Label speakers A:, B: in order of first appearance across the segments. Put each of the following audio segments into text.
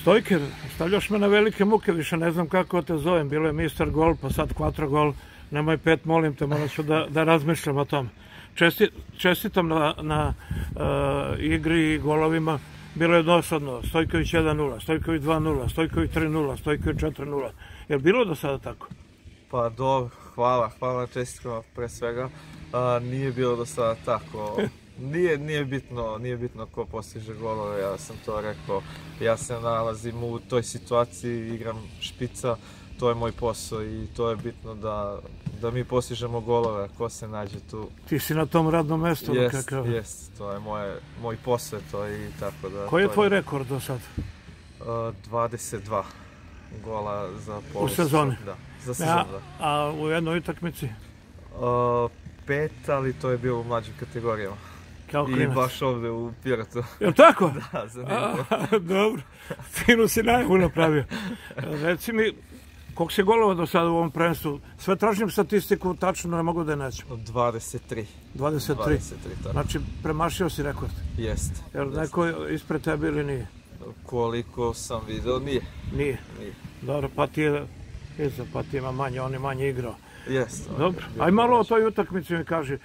A: Stojker, stavljaš me na velike muke, više ne znam kako te zovem. Bilo je Mister Gol, pa sad Quattro Gol. Nemoj pet, molim te, morat ću da, da razmišljam o tom. Česti, čestitam na, na uh, igri i golovima. Bilo je dosadno. Stojković 1-0, Stojković 2-0, Stojković 3-0, Stojković 4-0. Je li bilo do sada tako?
B: Pa dobro, hvala, hvala na čestitkama pre svega. A, nije bilo do sada tako. Nije, nije, bitno, nije bitno ko postiže golove, ja sam to rekao. Ja se nalazim u toj situaciji, igram špica, to je moj posao i to je bitno da, da mi postižemo golove, ko se nađe tu.
A: Ti si na tom radnom mestu?
B: Jest,
A: kakav?
B: jest, to je moje, moj posao to i tako da...
A: Koji je tvoj rekord do sad?
B: Uh, 22 gola za
A: U
B: polu
A: sezoni?
B: Da, za sezonu,
A: A,
B: da.
A: a u jednoj utakmici?
B: Uh, pet, ali to je bilo u mlađim kategorijama.
A: Kao
B: I
A: klinac.
B: baš ovde u Pirotu.
A: Je li tako?
B: da, zanimljivo.
A: A, dobro, finu si najavu napravio. Reci mi, koliko si golova do sada u ovom prvenstvu? Sve tražim statistiku, tačno ne mogu da je naćem.
B: 23.
A: 23.
B: 23, tako.
A: Znači, premašio si rekord.
B: Jest.
A: Jel
B: jest.
A: neko ispred tebe ili nije?
B: Koliko sam video, nije.
A: Nije.
B: Nije.
A: Dobro, pa ti je, pa ti ima manje, on je manje igrao.
B: Je
A: Dobro, aj malo o toj utakmici mi kaži. E,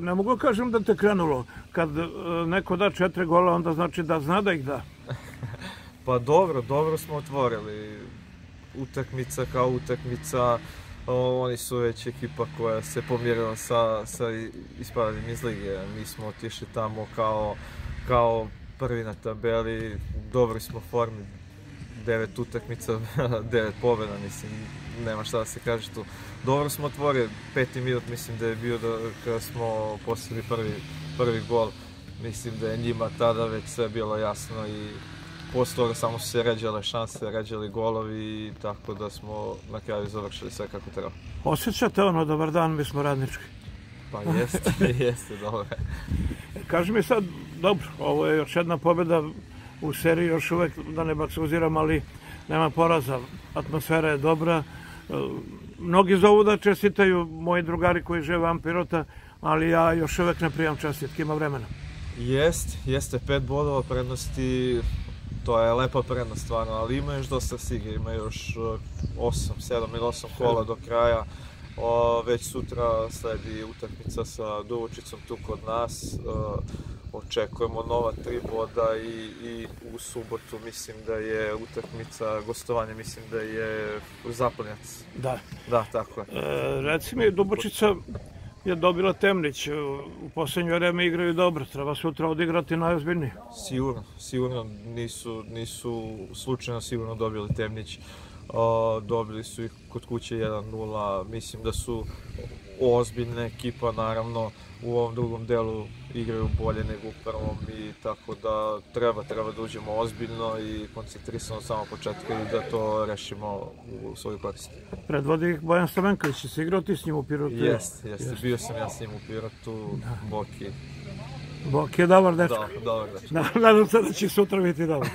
A: Ne mogu kažem da te krenulo. Kad e, neko da četiri gola, onda znači da zna da ih da.
B: Pa dobro, dobro smo otvorili. Utakmica kao utakmica, o, oni su već ekipa koja se pomirila sa, sa ispadanjem iz lige. Mi smo otišli tamo kao, kao prvi na tabeli, u dobroj smo formi, devet utakmica, devet pobjeda, mislim, nema šta da se kaže tu. Dobro smo otvorili, peti minut mislim da je bio da, kada smo postigli prvi, prvi gol. Mislim da je njima tada već sve bilo jasno i posle toga samo su se ređale šanse, ređali golovi i tako da smo na kraju završili sve kako treba.
A: Osjećate ono, dobar dan, mi smo radnički.
B: Pa jeste, jeste, dobro.
A: Kaži mi sad, dobro, ovo je još jedna pobjeda u seriji, još uvek da ne baksuziram, ali nema poraza. Atmosfera je dobra. E, Mnogi zovu da čestitaju moji drugari koji žive van Pirota, ali ja još uvek ne prijam čestitke, ima vremena.
B: Jest, jeste pet bodova prednosti, to je lepa prednost stvarno, ali ima još dosta sige, ima još 8, 7 ili 8 kola do kraja. O, već sutra sledi utakmica sa Duvočicom tu kod nas. O, očekujemo nova tri boda i, i u subotu mislim da je utakmica, gostovanje mislim da je Zaplnjac.
A: Da.
B: Da, tako je.
A: E, reci mi, Dubočica je dobila Temnić. E, U poslednje vreme igraju dobro. Treba sutra odigrati najozbiljnije.
B: Sigurno, sigurno nisu, nisu slučajno sigurno dobili Temnić. O, dobili su ih kod kuće 1-0, mislim da su ozbiljna ekipa, naravno u ovom drugom delu igraju bolje nego u prvom i tako da treba, treba da uđemo ozbiljno i koncentrisano od samog početka i da to rešimo u svoju korist.
A: Predvodi ih Bojan Stamenković. Si igrao ti s njim u Pirotu?
B: Jeste, jeste, bio sam ja s njim u Pirotu, Boki,
A: Bok je dobar dečko.
B: da, dobar
A: Na- Nadam se da će sutra biti dobro.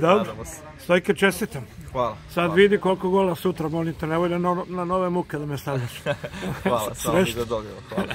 A: Dobro. Stojke čestitam.
B: Hvala.
A: Sad
B: hvala.
A: vidi koliko gola sutra, molim te, nemoj na, na nove muke da me stavljaš.
B: Hvala, samo mi da dobijemo. Hvala.